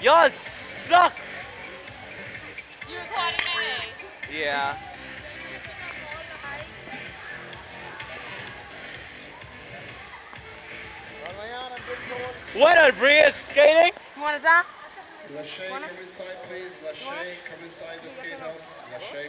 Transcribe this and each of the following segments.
Y'all suck. You recording me? Yeah. Ryan, I'm good going. What are Bria skating? You want to talk? Lachey, come inside, please. Lachey, come inside the skate house. Lachey.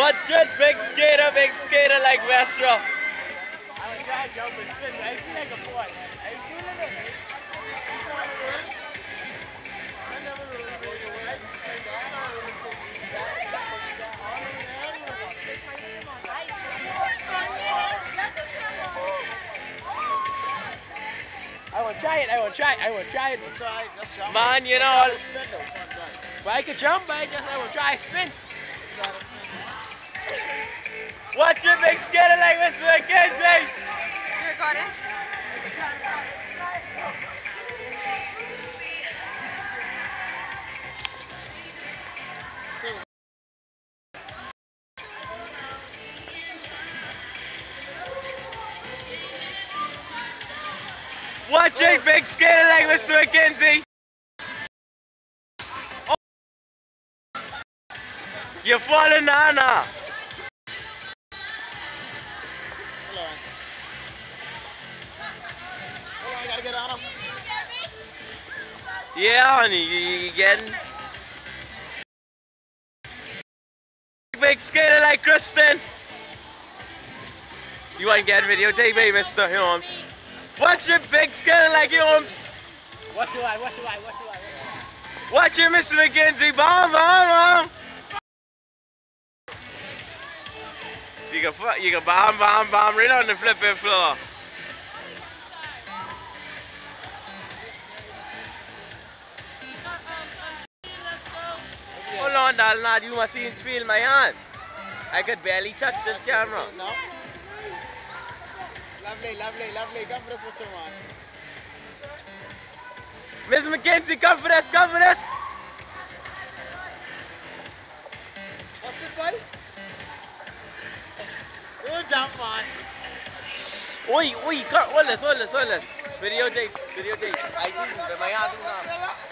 Watch it, big skater, big skater like Vestra. I was trying to jump and spin, but I feel like a boy. I feel. I will try it, I will try it, I will try it, will try it. Man, you know, I spin though, fun time. But I can jump, but I just, I will try spin. Watch it, big skater like Mr. McKenzie. You recording? Watch it, big skater like Mr. McKenzie. Oh. You're falling, Nana. Yeah, honey, you, you getting big skater like Kristen. You want to get videotape, eh, Mr. Holmes? Watch it, big skater like Holmes. Watch your eye? What's your eye? What's your eye? Watch it, Mr. McKenzie. Bomb, bomb, bomb. You can, you can bomb, bomb, bomb right on the flipping floor. On, Dalnad. You must see feel my hand. I could barely touch this camera. Lovely, lovely, lovely. Come for this, what you want. Miss McKenzie, come for this, come for this. What's this, buddy? Good jump, man. Uy, car- hold this, hold this, hold this. Videotape, videotape. I see, my hand.